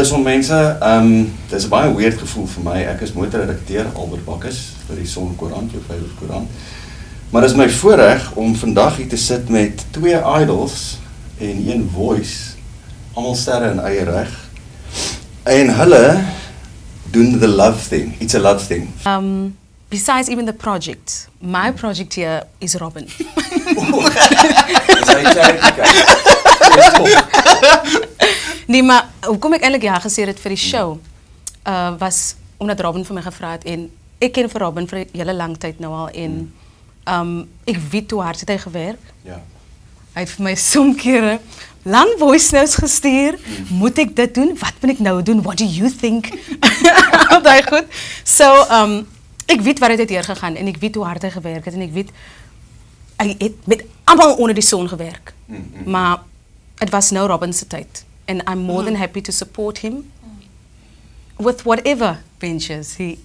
Listen mense, ehm um, dis 'n baie weird gevoel vir my. Ek is motorredakteur Albert Bakkes vir die Sonkoerant, jou favourite koerant. Maar dit is my voorreg om vandag hier te sit met twee idols en een voice, almal sterre in eie reg. En hulle doen the love thing. It's a love thing. Um, besides even the project, my project here is Robin. Nee, maar hoe kom ik eigenlijk ja gezegd het voor die show, uh, was omdat Robin van mij gevraagd en ik ken voor Robin voor een hele lange tijd nu al in. ik hmm. um, weet hoe hard het hij gewerkt. Ja. Hij heeft mij soms keren lang voice notes gestuurd. Hmm. Moet ik dat doen? Wat moet ik nou doen? What do you think? dat goed. So, um, ik weet waar het is gegaan en ik weet hoe hard hij gewerkt heeft en ik weet, hij heeft met allemaal onder de zon gewerkt. Hmm, maar het was nou Robin's tijd. And I'm more than happy to support him with whatever ventures he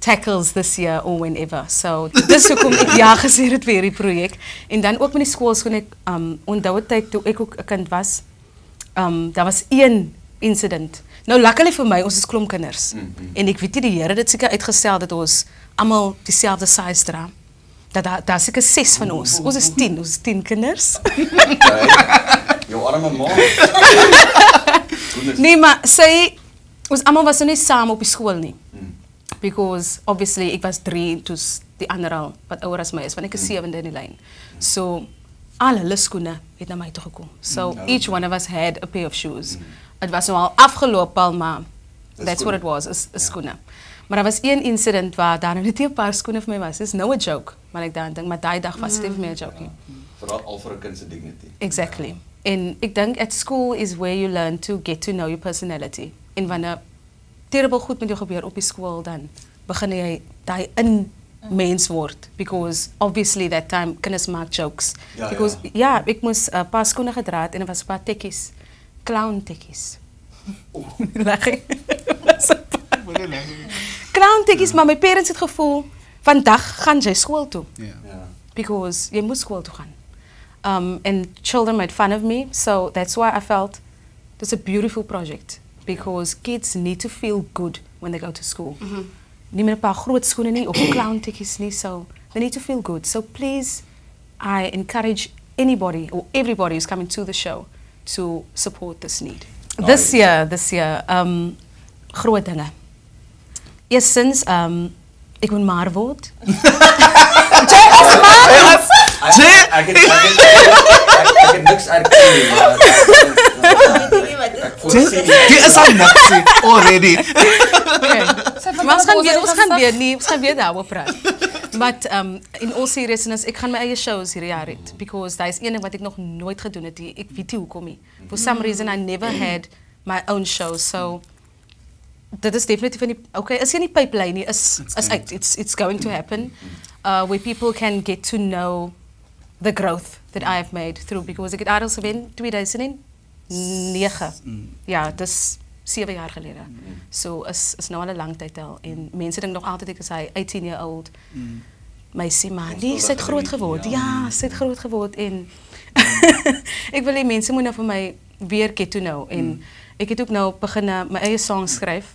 tackles this year or whenever. So dis hoekom ek ja gesê het vir hierdie projek en dan ook met die skoolskoon ek um onthou tyd toe ek ook 'n kind was. Um daar was een incident. Nou luckily vir my ons is klomp kinders. Mm -hmm. En ek weet nie die Here het dit seker uitgestel dat ons almal dieselfde size dra. Dat daar daar seker 6 van ons. Ons is 10, ons is 10 kinders. Jou arme ma. nee, maar sy ons almal was nou nie saam op die skool nie. Because obviously ek was 3 toe die ander al wat ouer as my is, want ek is sewende in die lyn. So al hulle skoene het na my toe gekom. So each one of us had a pair of shoes. Dit was nou al afgeloop al maar that's what it was, is, is skoene. Maar daar was een incident waar daar net 'n paar skoene vir my was. It's no a joke, maar ek dan dink maar daai dag was dit vir my 'n joke nie. Veral al vir 'n kind se dignity. Exactly. En ek dink at school is where you learn to get to know your personality. En wanneer terrible goed met jou gebeur op die skool dan begin jy daai in mens word because obviously that time kinders maak jokes. Ja, because ja. ja, ek moes 'n uh, paar skoene gedra het en dit was 'n paar tekkies. Clown tekkies. Lag ek. Paar- Clown tekkies, maar my parents het gevoel vandag gaan jy skool toe Ja. Ja. because jy moet skool toe gaan. Um, and children made fun of me, so that's why I felt it's a beautiful project because kids need to feel good when they go to school. Nie met 'n paar groot skoene nie of clown tikkies nie, so they need to feel good. So please, I encourage anybody or everybody who's coming to the show to support this need. This year, this year, um, groot dinge. Eerstens, um, ek moet maar word. Ek ek het ek, niks erken nie, maar ek voorsien. Jy is al niksie already. Okay. Maar ons gaan ons weer, ons gaan gesag. weer nie, ons gaan weer daaroor praat. But um in all seriousness, ek gaan my eie shows hierdie jaar hê because daar is een ding wat ek nog nooit gedoen het. Ek weet nie hoekom nie. For some reason I never had my own show. So dit is definitief nie okay, is nie pipeline nie, is is uit. It's it's going to happen. Uh where people can get to know the growth that I have made through because ek het Idols gewen 2009. Ja, dis 7 jaar gelede. So is is nou al 'n lang tyd al en mense dink nog altyd ek is hy 18 year old. My sê maar, nee, sy het groot geword. Ja, sy het groot geword en ek wil hê mense moet nou vir my weer get to know en ek het ook nou begin my eie songs skryf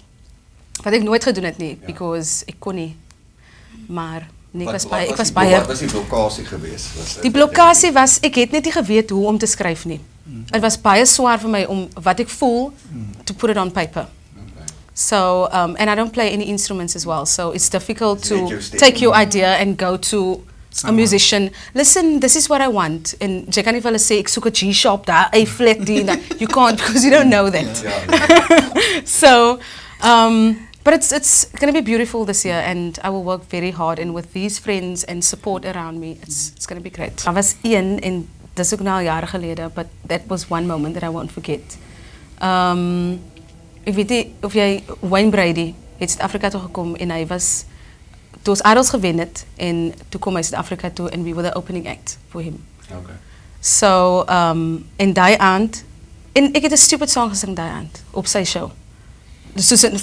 wat ek nooit gedoen het nie because ek kon nie. Maar nee, ek was baie ek was baie Wat was die blokkade geweest? Was Die blokkade was ek het net nie geweet hoe om te skryf nie. Dit was baie swaar vir my om wat ek voel to put it on paper. So um, and I don't play any instruments as well, so it's difficult to take your idea and go to a musician. Listen, this is what I want. And jy kan nie vir hulle sê ek soek 'n G sharp daar, A flat D. You can't because you don't know that. So, um, but it's it's going to be beautiful this year, and I will work very hard. And with these friends and support around me, it's it's going to be great. I was een en dis ook nou jare gelede, but that was one moment that I won't forget. Um, ek weet nie of jy Wayne Brady het Suid-Afrika toe gekom en hy was toe ons Idols gewen het en toe kom hy Suid-Afrika toe and we were the opening act for him. Okay. So, um, en daai aand, en ek het 'n stupid song gesing daai aand op sy show. Dus soos in,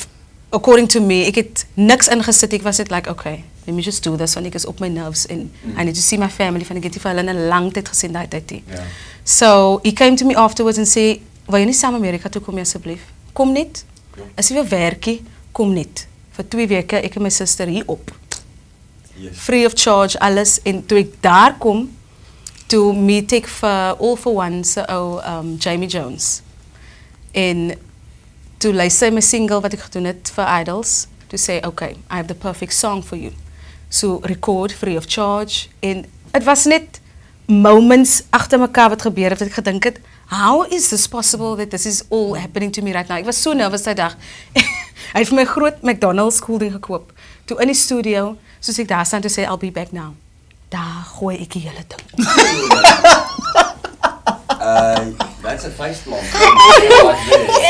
according to me, ik had niks ingesit. Ik was het like, okay, let me just do this. Want ik is op mijn nerves. en mm. I need to see my family. Van ik heb die van een lang tijd gezien dat tijd. Yeah. So, he came to me afterwards and say, wil je niet samen Amerika toe komen alsjeblieft? Kom niet. Als je wil werken, kom niet. Voor twee weken, ik en mijn zuster hier op. Yes. Free of charge, alles. En toen ik daar kom, toen meet ik voor All For One, so, um, Jamie Jones. En toe luister my single wat ek gedoen het vir Idols, toe sê okay, I have the perfect song for you. So record free of charge en dit was net moments agter mekaar wat gebeur het wat ek gedink het, how is this possible that this is all happening to me right now? Ek was so nervous daai dag. hy het vir my groot McDonald's koelding gekoop. Toe in die studio, soos ek daar staan toe sê I'll be back now. Daar gooi ek die hele ding. Uh that's a face plant.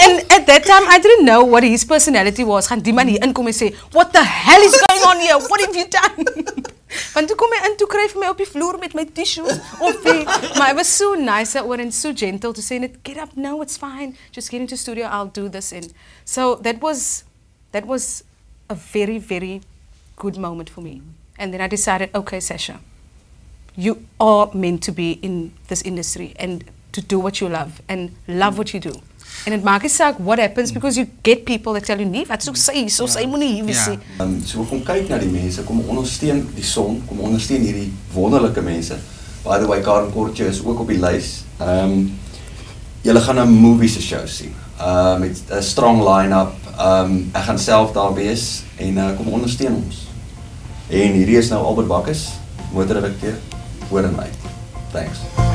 And at that time, I didn't know what his personality was. Gaan die man hier inkom en sê, "What the hell is going on here? What have you done?" Want toe kom hy in, toe kry hy vir my op die vloer met my tissues op die, maar hy was so nice oor en so gentle to say net, "Get up now, it's fine. Just get into studio, I'll do this." And so that was that was a very very good moment for me. And then I decided, okay, Sasha, you are meant to be in this industry and to do what you love and love what you do. En dit maak nie saak what happens because you get people that tell you nee, wat sou sê, so sê moenie hier wees Ja. nie. Um, so kom kyk na die mense, kom ondersteun die son, kom ondersteun hierdie wonderlike mense. By the way, Karen Kortje is ook op die lys. Ehm um, julle gaan 'n movie se show sien. Uh met 'n strong line-up. Ehm um, ek gaan self daar wees en uh, kom ondersteun ons. En hierdie is nou Albert Bakkes, motorredakteur. Hoor en my. Thanks.